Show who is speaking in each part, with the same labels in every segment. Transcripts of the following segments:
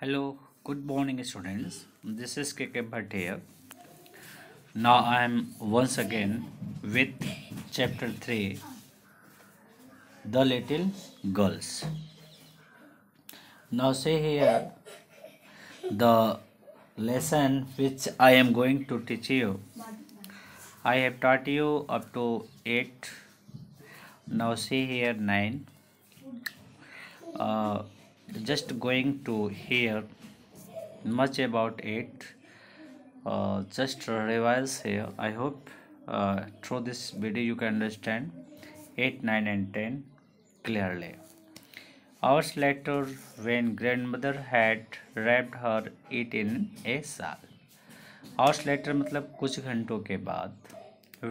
Speaker 1: Hello, good morning, students. This is KK Bhatt here. Now I am once again with chapter 3 The Little Girls. Now, see here the lesson which I am going to teach you. I have taught you up to 8. Now, see here 9. Uh, just going to hear much about it uh, just revise here i hope uh, through this video you can understand 8 9 and 10 clearly hours later when grandmother had wrapped her it in a shawl hours later मतलब कुछ घंटों के बाद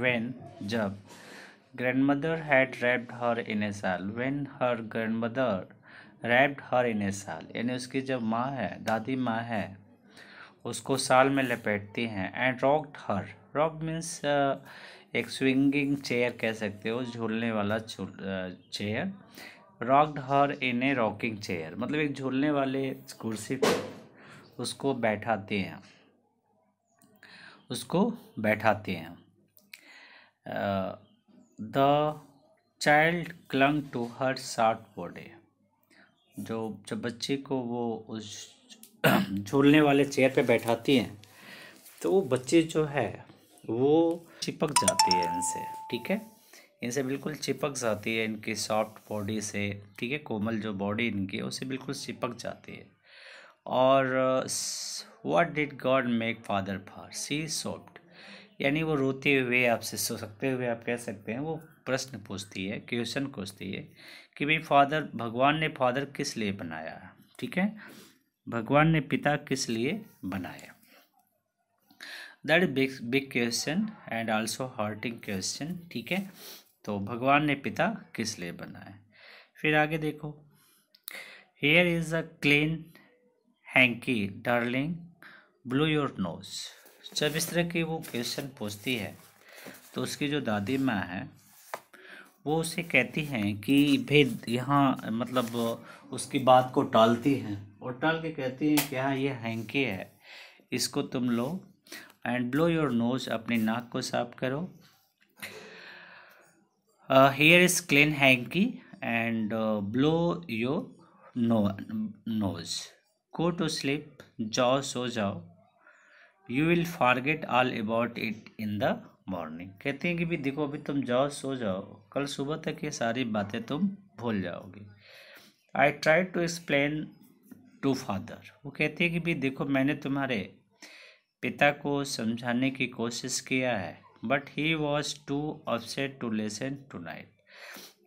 Speaker 1: when जब grandmother had wrapped her in a shawl when her grandmother wrapped her in a shawl. यानी उसकी जब माँ है, दादी माँ है, उसको साल में लपेटती हैं। And rocked her rock means एक स्विंगिंग चेयर कह सकते हो, झूलने वाला chair rocked her in a rocking chair मतलब एक झूलने वाले कुर्सी पर उसको बैठाते हैं। उसको बैठाते हैं। The child clung to her short body जो जब बच्चे को वो उस झूलने वाले चेयर पे बैठाती हैं तो वो बच्चे जो है, वो चिपक जाती है इनसे, ठीक है? इनसे बिल्कुल चिपक जाती है इनकी सॉफ्ट बॉडी से, ठीक है? कोमल जो बॉडी इनकी है उससे बिल्कुल चिपक जाती है। और what did God make father for she soft यानी वो रोते हुए आपसे सो सकते हुए आप कह सकते हैं, वो प्रश्न पूछती है क्वेश्चन पूछती है कि भाई फादर भगवान ने फादर किस लिए बनाया? ठीक है? भगवान ने पिता किस लिए बनाया? That big big question and also hurting question ठीक है? तो भगवान ने पिता किस लिए बनाया? फिर आगे देखो। Here is a clean hanky darling blow your nose जब इस तरह की वो क्वेश्चन पूछती है तो उसकी जो दादी माँ है वो उसे कहती हैं कि भेद यहाँ मतलब उसकी बात को टालती हैं और टाल के कहती हैं कि हाँ ये हैंकी है। इसको तुम लो एंड ब्लो योर नोज़ अपनी नाक को साफ़ करो। Here is clean hanky and blow your no nose go to sleep जाओ सो जाओ you will forget all about it in the morning. कहते हैं कि भी देखो, अभी तुम जाओ, सो जाओ। कल सुबह तक ये सारी बातें तुम भूल जाओगे। I try to explain to father वो कहते हैं कि भी देखो, मैंने तुम्हारे पिता को समझाने की कोशिश किया है but he was too upset to listen tonight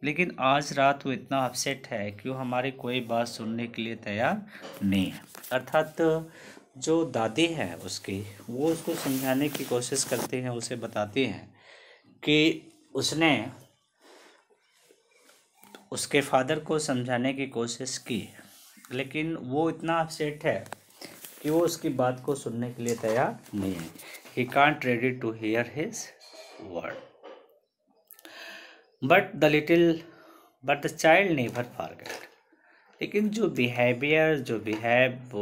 Speaker 1: लेकिन आज रात वो इतना अपसेट है कि वो हमारी कोई बात सुनने के लिए तैयार नहीं है। अर्थात जो दादी है उसकी, वो उसको समझाने की कोशिश करती हैं, उसे बताती हैं कि उसने उसके फादर को समझाने की कोशिश की, लेकिन वो इतना अपसेट है कि वो उसकी बात को सुनने के लिए तैयार नहीं है। He can't ready to hear his word but the little but the child never forget लेकिन जो बिहेवियर जो बिहेव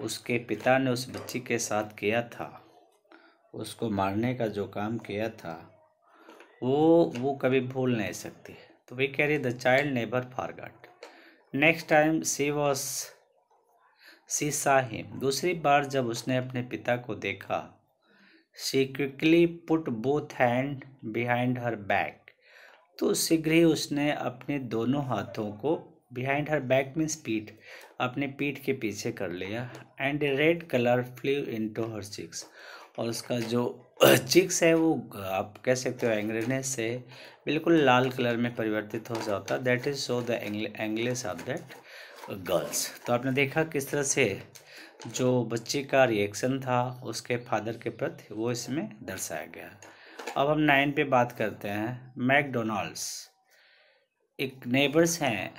Speaker 1: उसके पिता ने उस बच्ची के साथ किया था। उसको मारने का जो काम किया था, वो वो कभी भूल नहीं सकती। तो we carry the child never forgot next time she was she saw him दूसरी बार जब उसने अपने पिता को देखा she quickly put both hand behind her back तो शीघ्र ही उसने अपने दोनों हाथों को बिहाइंड हर बैक मीन्स पीठ अपने पीठ के पीछे कर लिया and red colour flew into her cheeks और उसका जो चिक्स है वो, आप कह सकते हो एंग्रेनेस से बिल्कुल लाल कलर में परिवर्तित हो जाता that is so the English of that girls तो आपने देखा किस तरह से जो बच्चे का रिएक्शन था, उसके फादर के प्रति, वो इसमें दर्शाया गया। अब हम नाइन पे बात करते हैं मैकडोनाल्ड्स एक नेबर्स हैं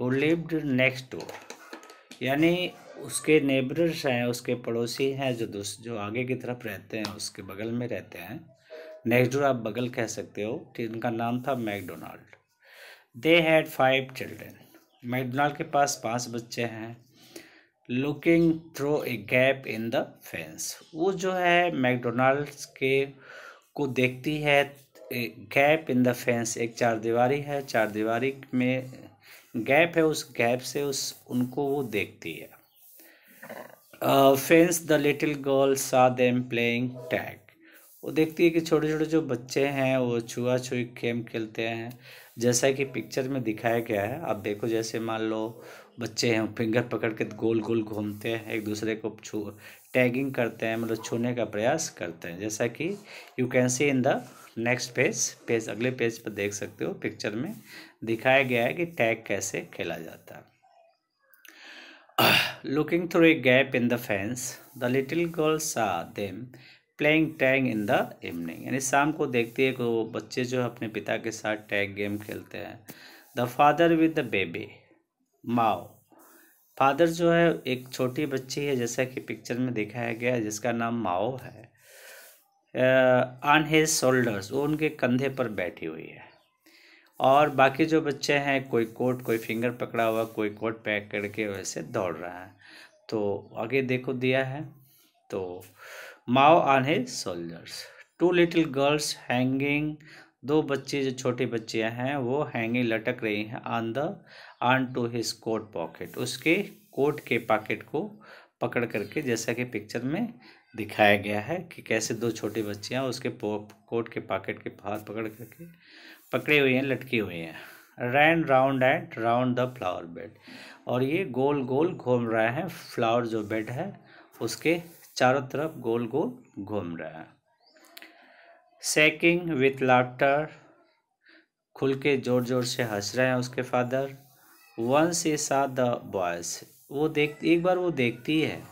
Speaker 1: हु लिव्ड नेक्स्ट डोर यानी उसके नेबर्स हैं, उसके पड़ोसी हैं जो जो आगे की तरफ़ रहते हैं, उसके बगल में रहते हैं। नेक्स्ट डोर आप बगल कह सकते हो इनका नाम था McDonald. They had five children McDonald के पास पाँच बच्चे हैं। Looking through a gap in the fence वो जो है मैकडोनाल्ड्स के को देखती है गैप इन द फेंस एक चार दीवारी है चार दीवारी में गैप है, उस गैप से उस, उनको वो देखती है। Fence the little girl saw them playing tag वो देखती है कि छोटे छोटे जो बच्चे हैं, वो छुआ छुई गेम खेलते हैं। जैसा कि पिक्चर में दिखाया गया है, आप देखो जैसे मान लो बच्चे हैं फिंगर पकड़ के गोल गोल घूमते हैं, एक दूसरे को छू टैगिंग करते हैं मतलब छूने का प्रयास करते हैं। जैसा कि you can see in the next page page अगले पेज पर देख सकते हो पिक्चर में। दिखाया गया है कि टैग कैसे खेला जाता है। Looking through a gap in the fence the little girl saw them playing tag in the evening यानी शाम को देखती है कि वो बच्चे जो अपने पिता के साथ टैग गेम खेलते हैं। The father with the baby Mao father जो है, एक छोटी बच्ची है, जैसा कि पिक्चर में दिखाया गया है, जिसका नाम माओ है। ऑन हिज शोल्डर्स वो उनके कंधे पर बैठी हुई है। और बाकी जो बच्चे हैं, कोई कोट, कोई फिंगर पकड़ा हुआ, कोई कोट पैक करके वैसे दौड़ रहा है। तो आगे देखो दिया है। तो माओ on his shoulders two little girls hanging दो बच्चे, जो छोटी बच्चियाँ हैं, वो हैंगिंग लटक रही हैं on the on to his coat pocket उसके कोट के पॉकेट को पकड़ करके जैसा कि पिक्चर में दिखाया गया है कि कैसे दो छोटी बच्चियाँ उसके कोट के पॉकेट के बाहर पकड़ करके पकड़ी हुए हैं, लटकी हुई हैं। Ran round and round the flower bed और ये गोल गोल घूम रहा है फ्लावर जो बेड है, उसके चारों तरफ़ गोल गोल घूम रहा है। सेकिंग विथ लाफ्टर खुल के ज़ोर ज़ोर से हंस रहे हैं उसके फादर वंस ई सा द बॉयस वो देख, एक बार वो देखती है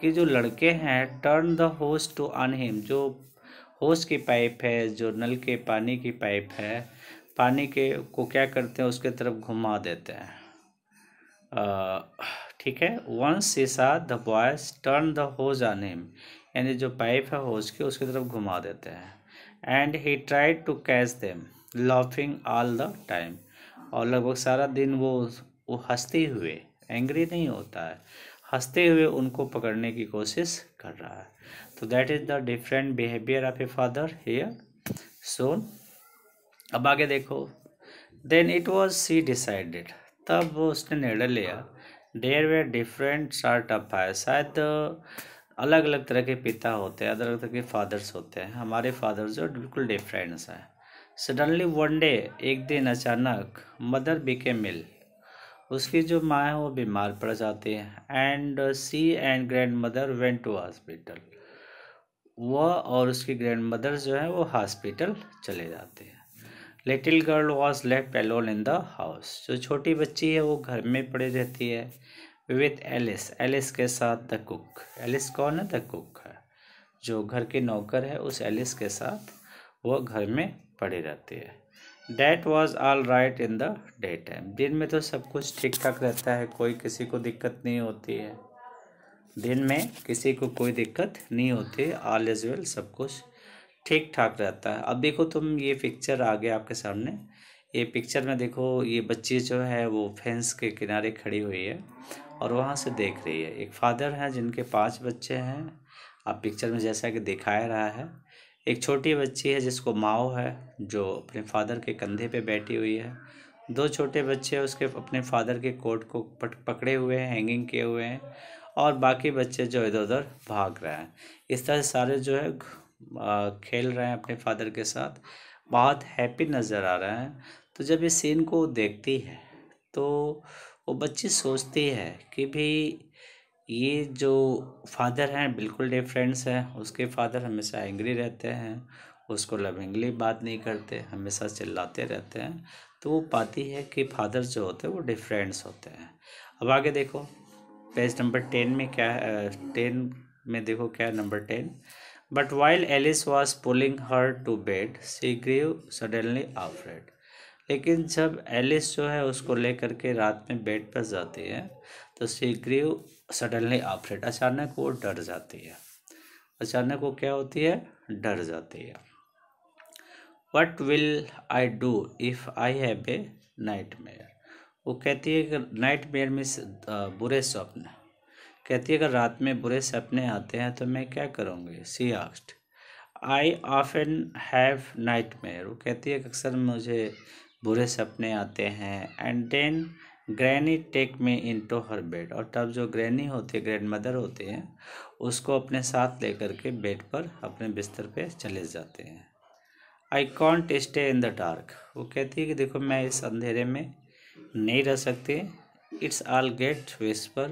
Speaker 1: कि जो लड़के हैं turn the hose to on him जो होस की पाइप है, जो नल के पानी की पाइप है, पानी के को क्या करते हैं, उसके तरफ़ घुमा देते हैं। ठीक है? Once saw the boys turn the hose on him यानी जो पाइप है होज की, उसकी तरफ़ घुमा देते हैं। And he tried to catch them laughing all the time और लगभग सारा दिन वो वो हँसते हुए एंग्री नहीं होता है। हँसते हुए उनको पकड़ने की कोशिश कर रहा है। तो that is the different behaviour of a father here soon अब आगे देखो। Then it was she decided तब वो उसने निर्णय लिया। There way different short of है। शायद अलग अलग तरह के पिता होते हैं अलग अलग तरह के फादर्स होते हैं। हमारे फादर जो बिल्कुल डिफरेंट्स हैं। सडनली वन डे एक दिन अचानक मदर बिके मिल उसकी जो माँ है वो बीमार पड़ जाती है। And she and grandmother went to hospital वह और उसकी ग्रैंड मदर जो है वो हॉस्पिटल चले जाते हैं। Little girl was left alone in the house जो छोटी बच्ची है वो घर में पड़ी रहती है। विथ एलिस एलिस के साथ द कुक एलिस कौन है? द कुक है। जो घर के नौकर है, उस एलिस के साथ वो घर में पड़ी रहती है। That was all right in the day time दिन में तो सब कुछ ठीक ठाक रहता है, कोई किसी को दिक्कत नहीं होती है। दिन में किसी को कोई दिक्कत नहीं होती ऑल इज़ वेल सब कुछ ठीक ठाक रहता है। अब देखो तुम ये पिक्चर आ गया आपके सामने। ये पिक्चर में देखो, ये बच्ची जो है, वो फेंस के किनारे खड़ी हुई है और वहाँ से देख रही है। एक फादर हैं जिनके पाँच बच्चे हैं। आप पिक्चर में जैसा कि दिखाया रहा है। एक छोटी बच्ची है जिसको माओ है, जो अपने फादर के कंधे पे बैठी हुई है। दो छोटे बच्चे उसके अपने फादर के कोट को पकड़े हुए हैं हैंगिंग किए हुए हैं और बाकी बच्चे जो इधर उधर भाग रहे हैं। इस तरह सारे जो है खेल रहे हैं अपने फादर के साथ। बहुत हैप्पी नज़र आ रहे हैं। तो जब इस सीन को देखती है तो वो बच्ची सोचती है कि भाई ये जो फादर हैं, बिल्कुल डिफरेंट्स हैं, उसके फादर हमेशा एंग्री रहते हैं, उसको लविंगली बात नहीं करते, हमेशा चिल्लाते रहते हैं। तो वो पाती है कि फादर जो होते हैं, वो डिफरेंट्स होते हैं। अब आगे देखो पेज नंबर टेन में क्या टेन में देखो क्या है number ten but while Alice was pulling her to bed she grew suddenly afraid लेकिन जब एलिस जो है, उसको लेकर के रात में बेड पर जाती है तो ग्रीव सडनली आफ्रेड अचानक वो डर जाती है। अचानक वो क्या होती है? डर जाती है। What will I do if I have a nightmare वो कहती है कि नाइट मेयर में बुरे स्वप्न कहती है अगर रात में बुरे सपने आते हैं तो मैं क्या करूँगी? She asked I often have nightmare वो कहती है अक्सर मुझे बुरे सपने आते हैं। And then granny take me into her bed और तब जो ग्रैनी होती है ग्रैंड मदर होते हैं, उसको अपने साथ लेकर के बेड पर अपने बिस्तर पे चले जाते हैं। I can't stay in the dark वो कहती है कि देखो, मैं इस अंधेरे में नहीं रह सकती। इट्स आल गेट विस्पर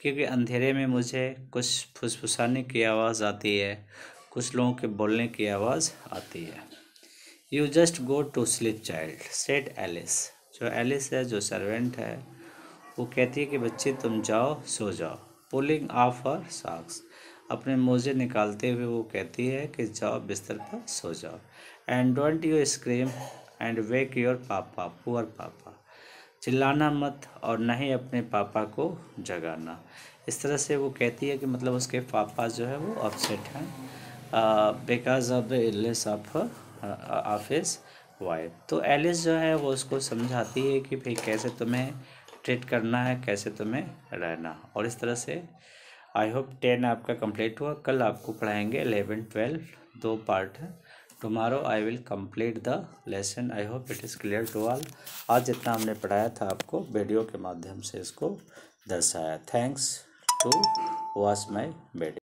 Speaker 1: क्योंकि अंधेरे में मुझे कुछ फुसफुसाने की आवाज़ आती है, कुछ लोगों के बोलने की आवाज़ आती है। You just go to sleep child said Alice जो एलिस है, जो सर्वेंट है, वो कहती है कि बच्चे, तुम जाओ, सो जाओ। पुलिंग ऑफ़ हर सॉक्स अपने मोजे निकालते हुए वो कहती है कि जाओ, बिस्तर पर सो जाओ। And don't you scream and wake your papa poor papa चिल्लाना मत और न ही अपने पापा को जगाना। इस तरह से वो कहती है कि मतलब उसके पापा जो है, वो अपसेट हैं। Because of the illness of his wife wife तो एलिस जो है वो उसको समझाती है कि भाई कैसे तुम्हें ट्रीट करना है, कैसे तुम्हें रहना और इस तरह से आई होप टेन आपका कंप्लीट हुआ। कल आपको पढ़ाएँगे एलेवन ट्वेल्व दो पार्ट है। Tomorrow I will complete the lesson I hope it is clear to all आज जितना हमने पढ़ाया था आपको वीडियो के माध्यम से इसको दर्शाया। Thanks to watch my video